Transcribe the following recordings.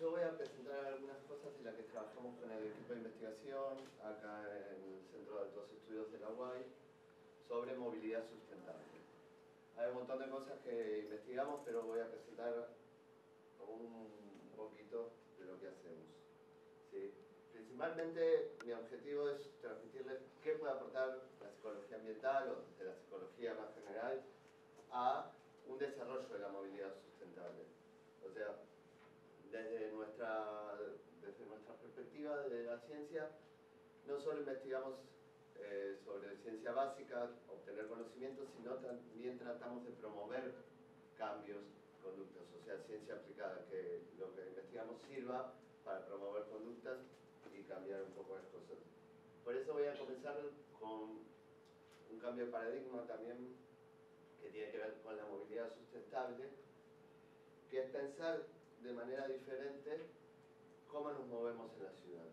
yo voy a presentar algunas cosas en las que trabajamos con el equipo de investigación acá en el Centro de Altos Estudios de la UAI sobre movilidad sustentable. Hay un montón de cosas que investigamos, pero voy a presentar un poquito de lo que hacemos. ¿sí? Principalmente mi objetivo es transmitirles qué puede aportar la psicología ambiental o de la psicología más general a un desarrollo de la movilidad sustentable. Desde nuestra, desde nuestra perspectiva de la ciencia, no solo investigamos eh, sobre ciencia básica, obtener conocimientos, sino también tratamos de promover cambios, conductas, o sea, ciencia aplicada, que lo que investigamos sirva para promover conductas y cambiar un poco las cosas. Por eso voy a comenzar con un cambio de paradigma también que tiene que ver con la movilidad sustentable, que es pensar de manera diferente cómo nos movemos en la ciudad.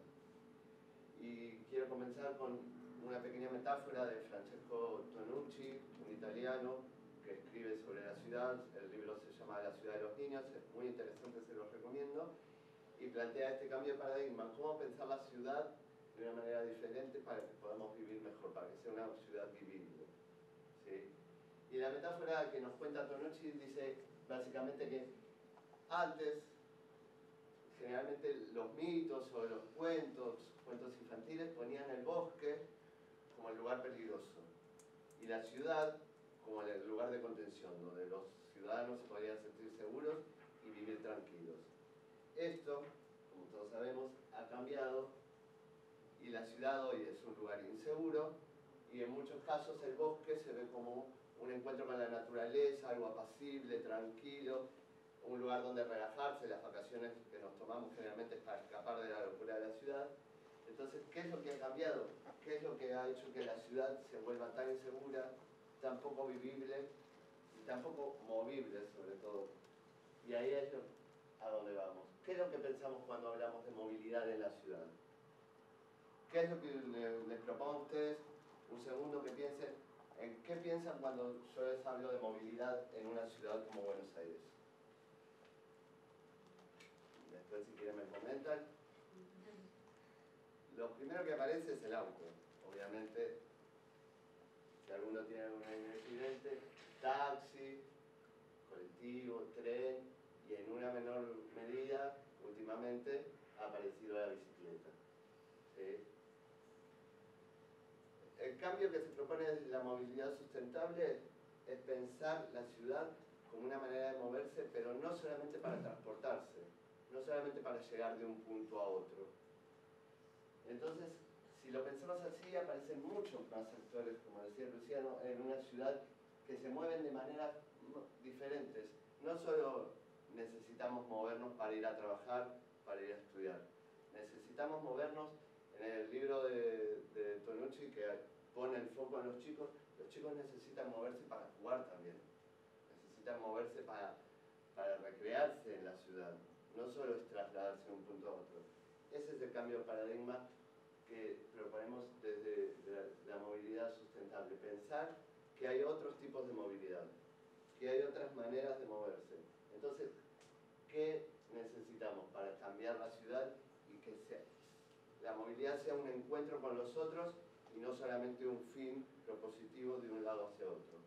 Y quiero comenzar con una pequeña metáfora de Francesco Tonucci, un italiano que escribe sobre la ciudad, el libro se llama La ciudad de los niños, es muy interesante, se los recomiendo, y plantea este cambio de paradigma, cómo pensar la ciudad de una manera diferente para que podamos vivir mejor, para que sea una ciudad vivible. ¿sí? Y la metáfora que nos cuenta Tonucci dice básicamente que antes, generalmente los mitos o los cuentos, cuentos infantiles, ponían el bosque como el lugar peligroso y la ciudad como el lugar de contención, donde los ciudadanos se podían sentir seguros y vivir tranquilos. Esto, como todos sabemos, ha cambiado y la ciudad hoy es un lugar inseguro y en muchos casos el bosque se ve como un encuentro con la naturaleza, algo apacible, tranquilo, un lugar donde relajarse, las vacaciones que nos tomamos generalmente para escapar de la locura de la ciudad. Entonces, ¿qué es lo que ha cambiado? ¿Qué es lo que ha hecho que la ciudad se vuelva tan insegura, tan poco vivible y tan poco movible sobre todo? Y ahí es a donde vamos. ¿Qué es lo que pensamos cuando hablamos de movilidad en la ciudad? ¿Qué es lo que les, propongo a? Un segundo que piensen en qué piensan cuando yo les hablo de movilidad en una ciudad como Buenos Aires si quieren me comentan. Lo primero que aparece es el auto, obviamente, si alguno tiene algún accidente, taxi, colectivo, tren, y en una menor medida, últimamente, ha aparecido la bicicleta. El cambio que se propone de la movilidad sustentable es pensar la ciudad como una manera de moverse, pero no solamente para transportarse, no solamente para llegar de un punto a otro. Entonces, si lo pensamos así, aparecen muchos más actores, como decía Luciano, en una ciudad que se mueven de maneras diferentes. No solo necesitamos movernos para ir a trabajar, para ir a estudiar. Necesitamos movernos, en el libro de, Tonucci que pone el foco en los chicos, los chicos necesitan moverse para jugar también. Necesitan moverse para recrearse en la ciudad no solo es trasladarse de un punto a otro. Ese es el cambio de paradigma que proponemos desde la, movilidad sustentable, pensar que hay otros tipos de movilidad, que hay otras maneras de moverse. Entonces, ¿qué necesitamos para cambiar la ciudad y que sea, la movilidad sea un encuentro con los otros y no solamente un fin propositivo de un lado hacia otro?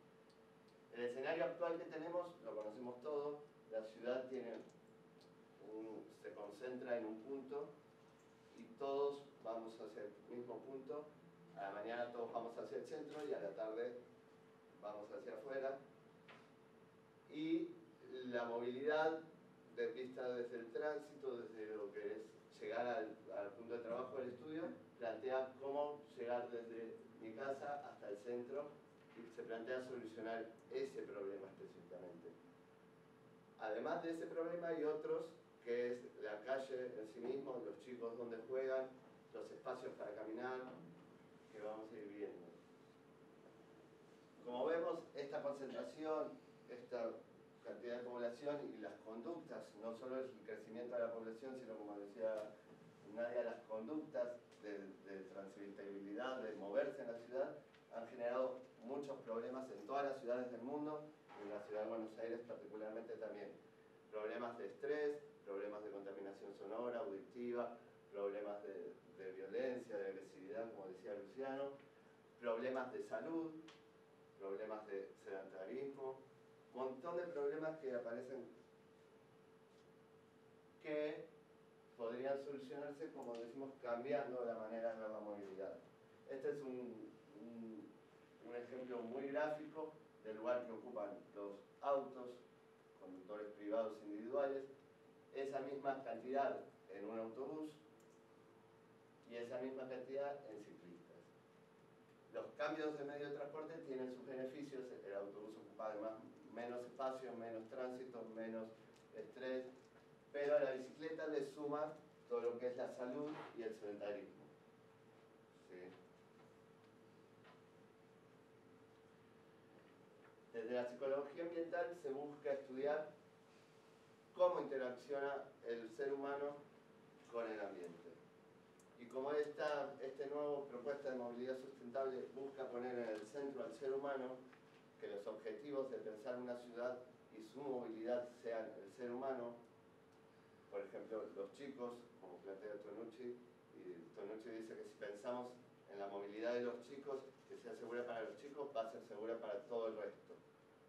El escenario actual que tenemos, lo conocemos todos, la ciudad tiene se concentra en un punto y todos vamos hacia el mismo punto. A la mañana todos vamos hacia el centro y a la tarde vamos hacia afuera. Y la movilidad de vista desde el tránsito, desde lo que es llegar al, al, punto de trabajo del estudio, plantea cómo llegar desde mi casa hasta el centro y se plantea solucionar ese problema específicamente. Además de ese problema hay otros que es la calle en sí mismo, los chicos donde juegan, los espacios para caminar, que vamos a ir viendo. Como vemos, esta concentración, esta cantidad de población y las conductas, no solo el crecimiento de la población, sino como decía Nadia, las conductas de, de transitabilidad, de moverse en la ciudad, han generado muchos problemas en todas las ciudades del mundo en la ciudad de Buenos Aires particularmente también problemas de estrés, problemas de contaminación sonora, auditiva, problemas de, violencia, de agresividad, como decía Luciano, problemas de salud, problemas de sedentarismo, montón de problemas que aparecen que podrían solucionarse, como decimos, cambiando la manera de la movilidad. Este es un, ejemplo muy gráfico del lugar que ocupan los autos, conductores privados individuales, esa misma cantidad en un autobús y esa misma cantidad en ciclistas. Los cambios de medio de transporte tienen sus beneficios, el autobús ocupa además menos espacio, menos tránsito, menos estrés, pero a la bicicleta le suma todo lo que es la salud y el sedentarismo. Desde la psicología ambiental se busca estudiar cómo interacciona el ser humano con el ambiente. Y como esta, este nuevo propuesta de movilidad sustentable busca poner en el centro al ser humano, que los objetivos de pensar una ciudad y su movilidad sean el ser humano, por ejemplo, los chicos, como plantea Tonucci, y Tonucci dice que si pensamos en la movilidad de los chicos, que sea segura para los chicos, va a ser segura para todo el resto,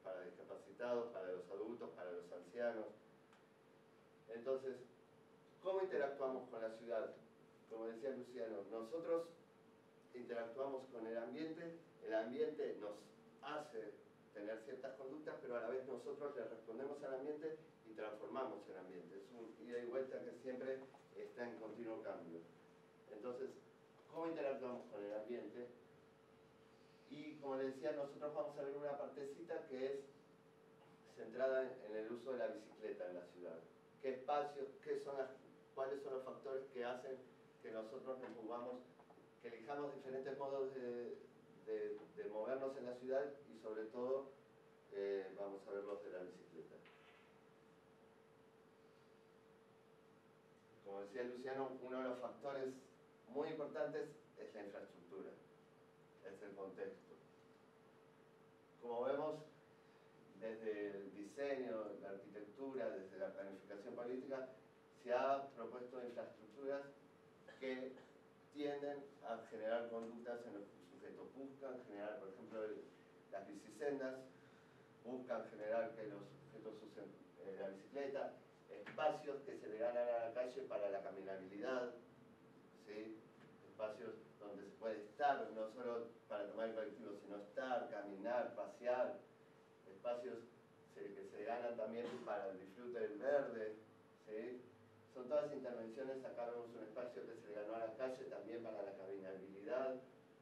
para discapacitados, para los adultos, para los ancianos. Entonces, ¿cómo interactuamos con la ciudad? Como decía Luciano, nosotros interactuamos con el ambiente, el ambiente nos hace tener ciertas conductas, pero a la vez nosotros le respondemos al ambiente y transformamos el ambiente. Es un ida y vuelta que siempre está en continuo cambio. Entonces, ¿cómo interactuamos con el ambiente? Y como les decía, nosotros vamos a ver una partecita que es centrada en el uso de la bicicleta en la ciudad. ¿Qué espacios, qué son cuáles son los factores que hacen que nosotros nos movamos, que elijamos diferentes modos de, de, movernos en la ciudad y sobre todo eh, vamos a ver los de la bicicleta. Como decía Luciano, uno de los factores muy importantes es la infraestructura, es el contexto. Como vemos, desde el diseño, la arquitectura, desde la planificación política, se ha propuesto infraestructuras que tienden a generar conductas en los sujetos buscan generar, por ejemplo, las bicisendas, buscan generar que los sujetos usen eh, la bicicleta, espacios que se le ganan a la calle para la caminabilidad, espacios donde se puede estar, no solo para tomar el colectivo, sino estar, caminar, pasear, espacios que se ganan también para el disfrute del verde, son todas intervenciones, acá vemos un espacio que se le ganó a la calle también para la caminabilidad,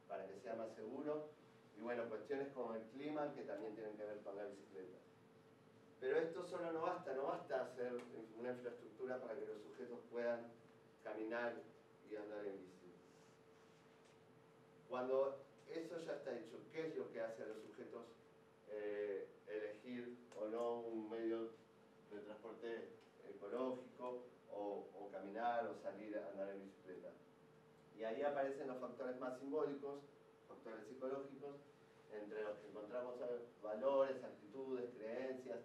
para que sea más seguro, y bueno, cuestiones como el clima que también tienen que ver con la bicicleta. Pero esto solo no basta, no basta hacer una infraestructura para que los sujetos puedan caminar y andar en bici. Cuando eso ya está hecho, ¿qué es lo que hace a los sujetos eh, elegir o no un medio de transporte ecológico o, caminar o salir andar en bicicleta? Y ahí aparecen los factores más simbólicos, factores psicológicos, entre los que encontramos valores, actitudes, creencias,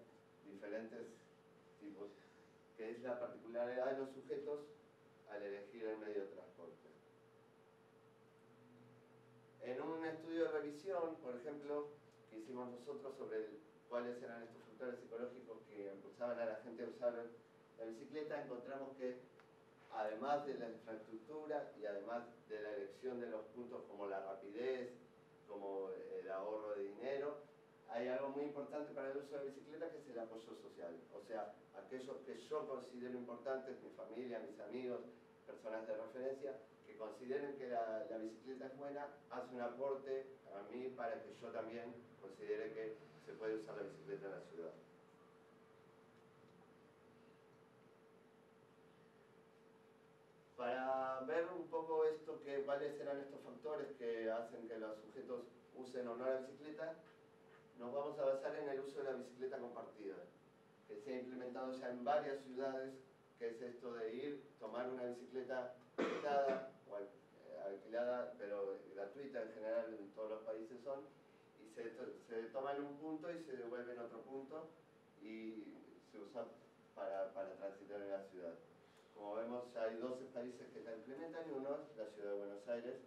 diferentes tipos, que es la particularidad de los sujetos al elegir el medio de transporte. En un estudio de revisión, por ejemplo, que hicimos nosotros sobre cuáles eran estos psicológicos que impulsaban a la gente a usar la bicicleta, encontramos que además de la infraestructura y además de la elección de los puntos como la rapidez, como el ahorro de dinero, hay algo muy importante para el uso de la bicicleta que es el apoyo social. O sea, aquellos que yo considero importantes, mi familia, mis amigos, personas de referencia, que consideren que la, la bicicleta es buena, hace un aporte a mí para que yo también considere que se puede usar la bicicleta en la ciudad. Para ver un poco esto, que, cuáles serán estos factores que hacen que los sujetos usen o no la bicicleta, nos vamos a basar en el uso de la bicicleta compartida, que se ha implementado ya en varias ciudades, que es esto de ir, tomar una bicicleta prestada o eh, alquilada, pero gratuita en general en todos los países son, y se, se toma en un punto y se devuelve en otro punto y se usa para en la ciudad. Como vemos, hay 12 países que la implementan y uno es la ciudad de Buenos Aires,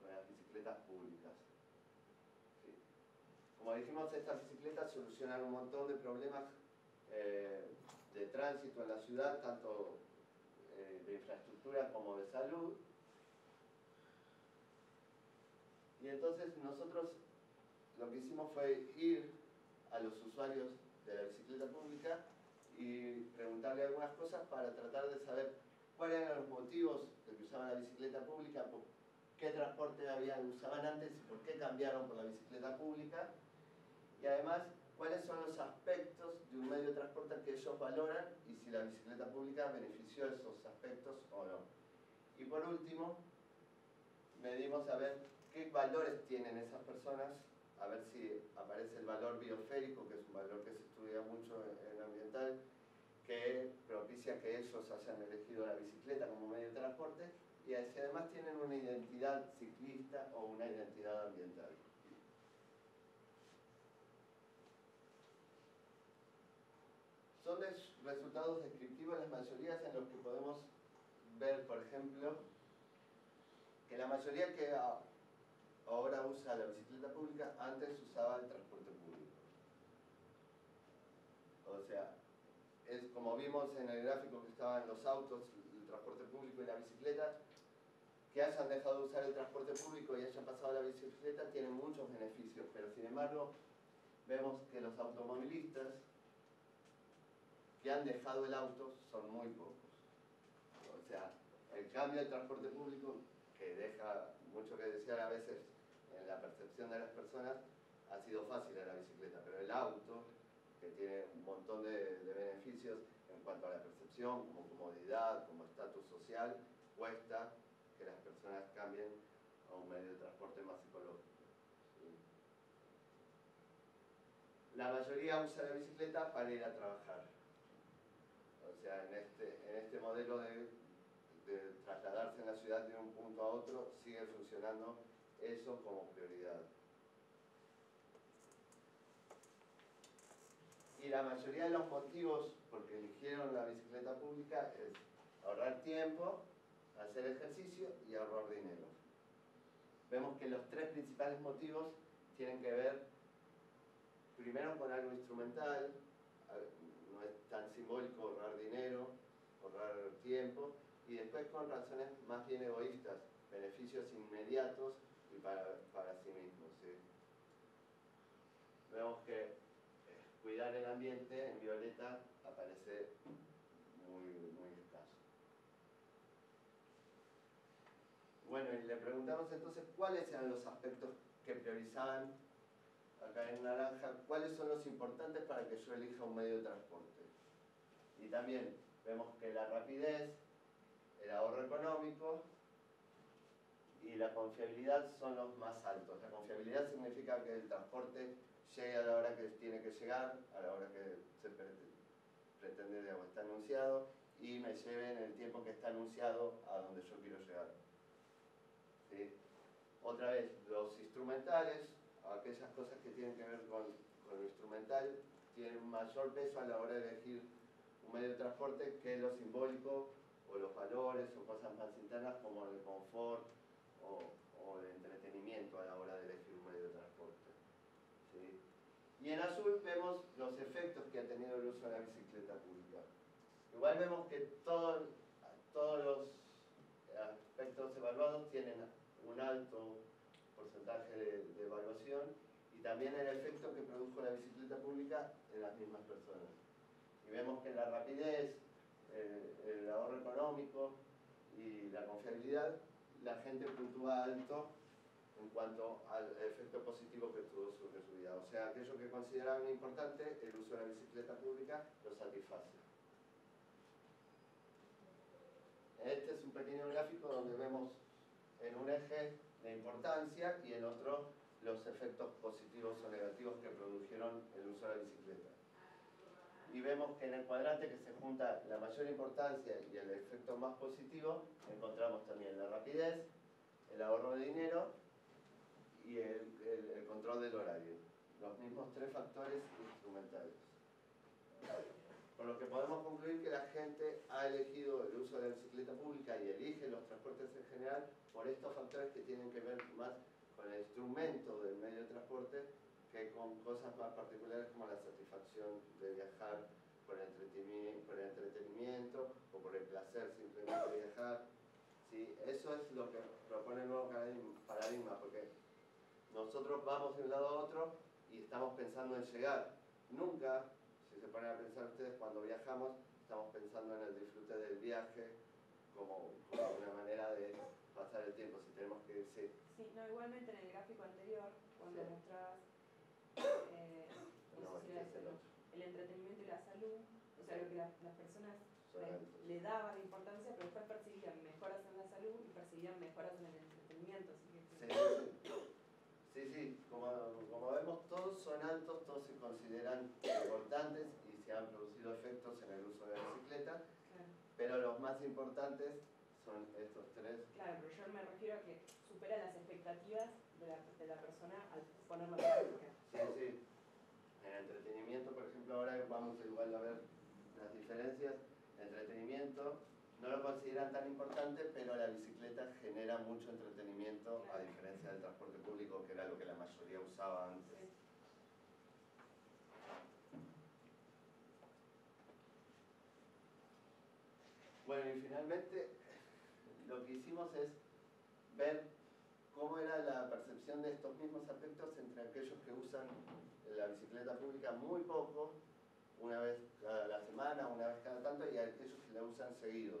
con las bicicletas públicas. Como dijimos, estas bicicletas solucionan un montón de problemas eh, de tránsito en la ciudad, tanto eh, de infraestructura como de salud. Y entonces nosotros lo que hicimos fue ir a los usuarios de la bicicleta pública y preguntarle algunas cosas para tratar de saber cuáles eran los motivos de que usaban la bicicleta pública, qué transporte habían, usaban antes y por qué cambiaron por la bicicleta pública y además cuáles son los aspectos de un medio de transporte que ellos valoran y si la bicicleta pública benefició esos aspectos o no. Y por último, medimos a ver qué valores tienen esas personas, a ver si aparece el valor biosférico, que es un valor que se estudia mucho en ambiental, que propicia que ellos hayan elegido la bicicleta como medio de transporte y si además tienen una identidad ciclista o una identidad ambiental. Son resultados descriptivos las mayorías en los que podemos ver, por ejemplo, que la mayoría que ahora usa la bicicleta pública antes usaba el transporte público. O sea, es como vimos en el gráfico que estaban los autos, el transporte público y la bicicleta, que hayan dejado de usar el transporte público y hayan pasado a la bicicleta tienen muchos beneficios, pero sin embargo vemos que los automovilistas que han dejado el auto son muy pocos. O sea, el cambio del transporte público, que deja mucho que desear a veces en la percepción de las personas, ha sido fácil en la bicicleta, pero el auto, que tiene un montón de, beneficios en cuanto a la percepción, como comodidad, como estatus social, cuesta que las personas cambien a un medio de transporte más ecológico. La mayoría usa la bicicleta para ir a trabajar. Sea, en este, en este modelo de, trasladarse en la ciudad de un punto a otro, sigue funcionando eso como prioridad. Y la mayoría de los motivos por que eligieron la bicicleta pública es ahorrar tiempo, hacer ejercicio y ahorrar dinero. Vemos que los tres principales motivos tienen que ver primero con algo instrumental, es tan simbólico ahorrar dinero, ahorrar tiempo, y después con razones más bien egoístas, beneficios inmediatos y para, sí mismos. Vemos que eh, cuidar el ambiente en violeta aparece muy escaso. Bueno, y le preguntamos entonces cuáles eran los aspectos que priorizaban acá en naranja, cuáles son los importantes para que yo elija un medio de transporte. Y también vemos que la rapidez, el ahorro económico y la confiabilidad son los más altos. La confiabilidad significa que el transporte llegue a la hora que tiene que llegar, a la hora que se pretende o está anunciado, y me lleve en el tiempo que está anunciado a donde yo quiero llegar. Otra vez, los instrumentales, aquellas cosas que tienen que ver con, lo instrumental tienen mayor peso a la hora de elegir un medio de transporte que lo simbólico o los valores o cosas más internas como el confort o, el entretenimiento a la hora de elegir un medio de transporte. Y en azul vemos los efectos que ha tenido el uso de la bicicleta pública. Igual vemos que todos los aspectos evaluados tienen un alto porcentaje de, evaluación y también el efecto que produjo la bicicleta pública en las mismas personas. Y vemos que la rapidez, el ahorro económico y la confiabilidad, la gente puntúa alto en cuanto al efecto positivo que tuvo sobre su vida. O sea, aquello que consideraban importante, el uso de la bicicleta pública lo satisface. Este es un pequeño gráfico donde vemos en un eje de importancia y en otro los efectos positivos o negativos que produjeron el uso de la bicicleta. Y vemos que en el cuadrante que se junta la mayor importancia y el efecto más positivo, encontramos también la rapidez, el ahorro de dinero y el, el control del horario. Los mismos tres factores instrumentales. Por lo que podemos concluir que la gente ha elegido el uso de la bicicleta pública y elige los transportes en general por estos factores que tienen que ver más con el instrumento del medio de transporte que con cosas más particulares como la satisfacción de viajar por el entretenimiento, por el entretenimiento o por el placer simplemente de viajar. ¿sí? Eso es lo que propone el nuevo paradigma, porque nosotros vamos de un lado a otro y estamos pensando en llegar. Nunca, se ponen a pensar ustedes, cuando viajamos, estamos pensando en el disfrute del viaje como, una manera de pasar el tiempo, si tenemos que decir. Sí, no, igualmente en el gráfico anterior, cuando sí. mostrabas eh, el entretenimiento y la salud, o sea, lo que las personas le, daban importancia, pero después percibían mejoras en la salud y percibían mejoras en el entretenimiento. Así que, Sí, sí, como, como, vemos todos son altos, todos se consideran importantes y se han producido efectos en el uso de la bicicleta, pero los más importantes son estos tres. Claro, pero yo me refiero a que supera las expectativas de la, de la persona al ponerlo en práctica. Sí, sí. En entretenimiento, por ejemplo, ahora vamos igual a ver las diferencias. Entretenimiento, no lo consideran tan importante, pero la bicicleta genera mucho entretenimiento a diferencia del transporte público, que era lo que la mayoría usaba antes. Bueno, y finalmente lo que hicimos es ver cómo era la percepción de estos mismos aspectos entre aquellos que usan la bicicleta pública muy poco una vez cada la semana, una vez cada tanto, y aquellos que la usan seguido,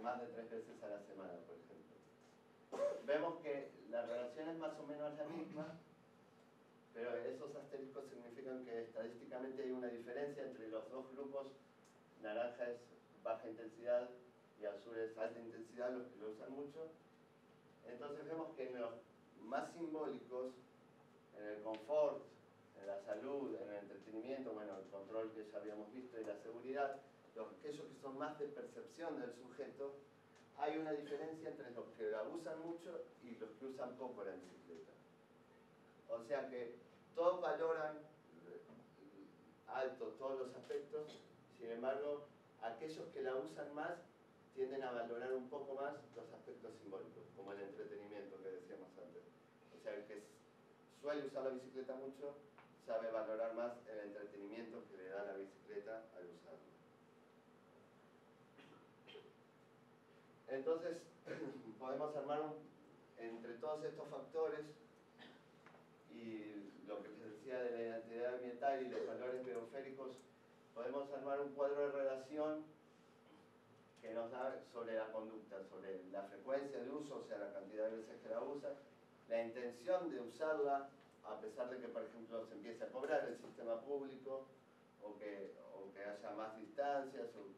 más de tres veces a la semana, por ejemplo. Vemos que la relación es más o menos la misma, pero esos asteriscos significan que estadísticamente hay una diferencia entre los dos grupos. Naranja es baja intensidad y azul es alta intensidad, los que lo usan mucho. Entonces vemos que en los más simbólicos, en el confort, en la salud, en el entretenimiento, bueno, el control que ya habíamos visto y la seguridad, los, aquellos que son más de percepción del sujeto, hay una diferencia entre los que la usan mucho y los que usan poco la bicicleta. O sea que todos valoran alto todos los aspectos, sin embargo, aquellos que la usan más tienden a valorar un poco más los aspectos simbólicos, como el entretenimiento que decíamos antes. O sea, el que suele usar la bicicleta mucho sabe valorar más el entretenimiento que le da la bicicleta al usarla. Entonces, podemos armar entre todos estos factores y lo que les decía de la identidad ambiental y los valores biosféricos, podemos armar un cuadro de relación que nos da sobre la conducta, sobre la frecuencia de uso, o sea, la cantidad de veces que la usa, la intención de usarla, a pesar de que, por ejemplo, se empiece a cobrar el sistema público o que, o haya más distancias, o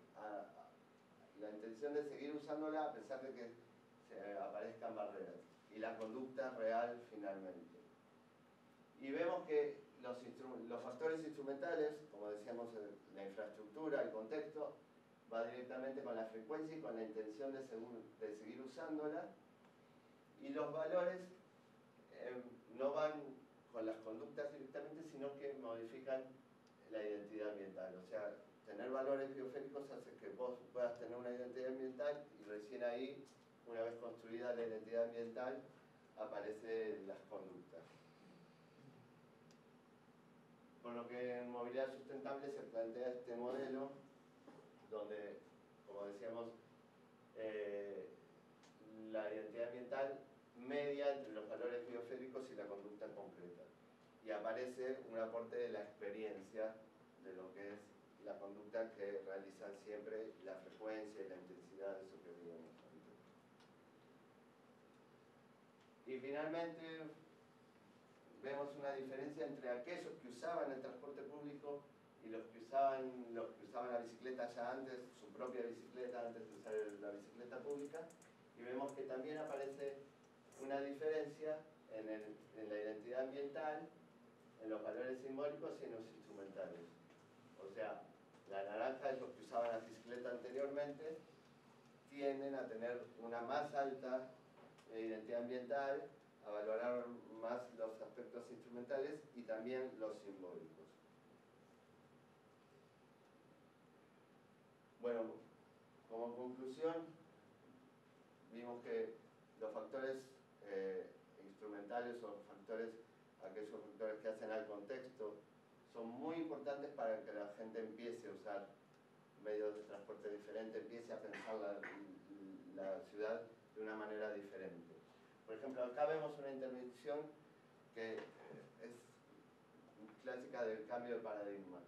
la intención de seguir usándola a pesar de que se aparezcan barreras y la conducta real finalmente. Y vemos que los, factores instrumentales, como decíamos, la infraestructura, el contexto, va directamente con la frecuencia y con la intención de, seguir usándola. Y los valores eh, no van con las conductas directamente, sino que modifican la identidad ambiental. O sea, tener valores bioféricos hace que vos puedas tener una identidad ambiental y recién ahí, una vez construida la identidad ambiental, aparecen las conductas. Por lo que en movilidad sustentable se plantea este modelo donde, como decíamos, eh, la identidad ambiental media entre los valores bioféricos y la conducta concreta. Y aparece un aporte de la experiencia de lo que es la conducta que realizan siempre, la frecuencia y la intensidad de eso que antes. Y finalmente vemos una diferencia entre aquellos que usaban el transporte público y los que usaban, los que usaban la bicicleta ya antes, su propia bicicleta antes de usar la bicicleta pública, y vemos que también aparece una diferencia en, en la identidad ambiental, en los valores simbólicos y en los instrumentales. O sea, la naranja es los que usaban la bicicleta anteriormente, tienden a tener una más alta identidad ambiental, a valorar más los aspectos instrumentales y también los simbólicos. bueno, como conclusión, vimos que los factores eh, instrumentales o factores, aquellos factores que hacen al contexto, son muy importantes para que la gente empiece a usar medios de transporte diferentes, empiece a pensar la, la ciudad de una manera diferente. Por ejemplo, acá vemos una intervención que es clásica del cambio de paradigma.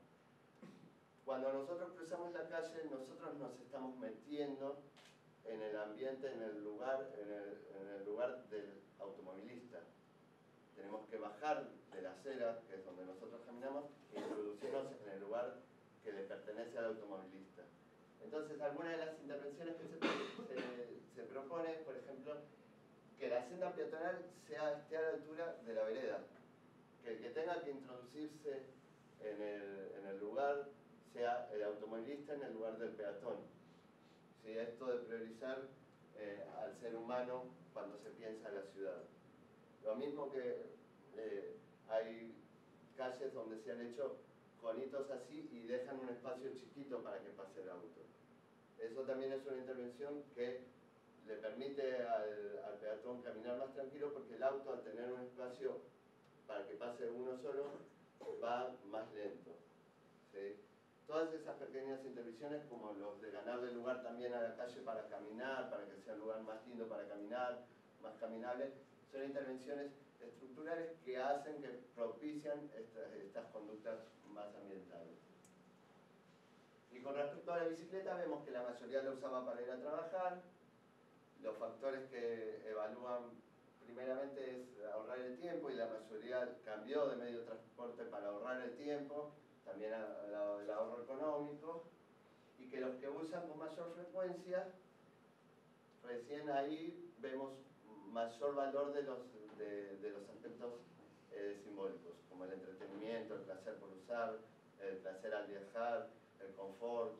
Cuando nosotros cruzamos la calle, nosotros nos estamos metiendo en el ambiente, en el lugar, en el, lugar del automovilista. Tenemos que bajar de la acera, que es donde nosotros caminamos, e introducirnos en el lugar que le pertenece al automovilista. Entonces, algunas de las intervenciones que se, propone, por ejemplo, que la senda peatonal sea, esté a la altura de la vereda, que el que tenga que introducirse en el, en el lugar sea el automovilista en el lugar del peatón esto de priorizar eh, al ser humano cuando se piensa en la ciudad. Lo mismo que eh, hay calles donde se han hecho conitos así y dejan un espacio chiquito para que pase el auto. Eso también es una intervención que le permite al, peatón caminar más tranquilo porque el auto al tener un espacio para que pase uno solo va más lento todas esas pequeñas intervenciones como los de ganarle lugar también a la calle para caminar, para que sea un lugar más lindo para caminar, más caminable, son intervenciones estructurales que hacen, que propician estas, conductas más ambientales. Y con respecto a la bicicleta vemos que la mayoría la usaba para ir a trabajar, los factores que evalúan primeramente es ahorrar el tiempo y la mayoría cambió de medio de transporte para ahorrar el tiempo, también al lado del ahorro económico, y que los que usan con mayor frecuencia, recién ahí vemos mayor valor de los, de, los aspectos eh, simbólicos, como el entretenimiento, el placer por usar, el placer al viajar, el confort,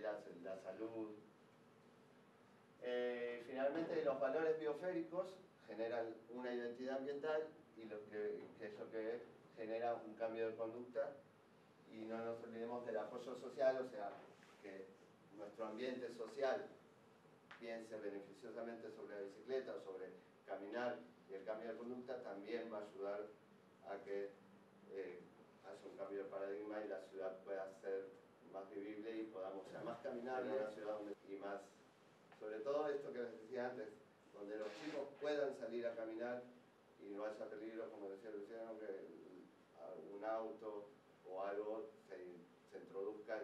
la, salud. Eh, finalmente, los valores biosféricos generan una identidad ambiental y lo que, que es lo que genera un cambio de conducta. Y no nos olvidemos del apoyo social, o sea, que nuestro ambiente social piense beneficiosamente sobre la bicicleta o sobre caminar y el cambio de conducta también va a ayudar a que eh, haya un cambio de paradigma y la ciudad pueda ser más vivible y podamos ser más caminable una ciudad y más, sobre todo esto que les decía antes, donde los chicos puedan salir a caminar y no haya peligro, como decía Luciano, que un auto o algo se, introduzca